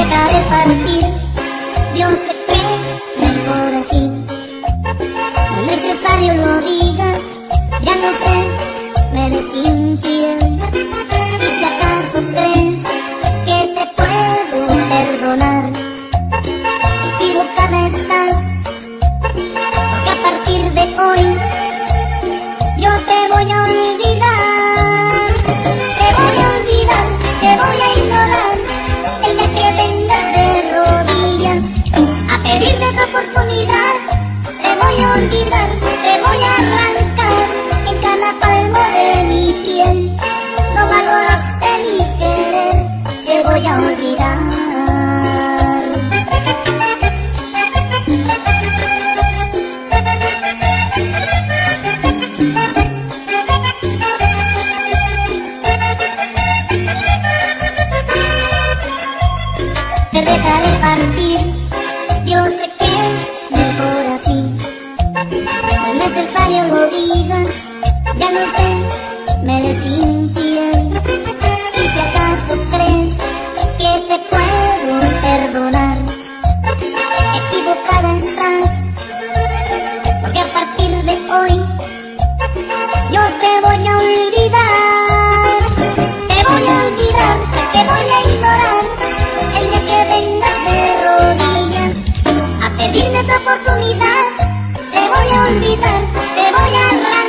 dejar de partir de un voy a olvidar, te voy a arrancar en cada palmo de mi piel. No valoraste mi querer, te voy a olvidar. Te dejaré partir, yo sé que me diste otra oportunidad, te voy a olvidar, te voy a arrancar.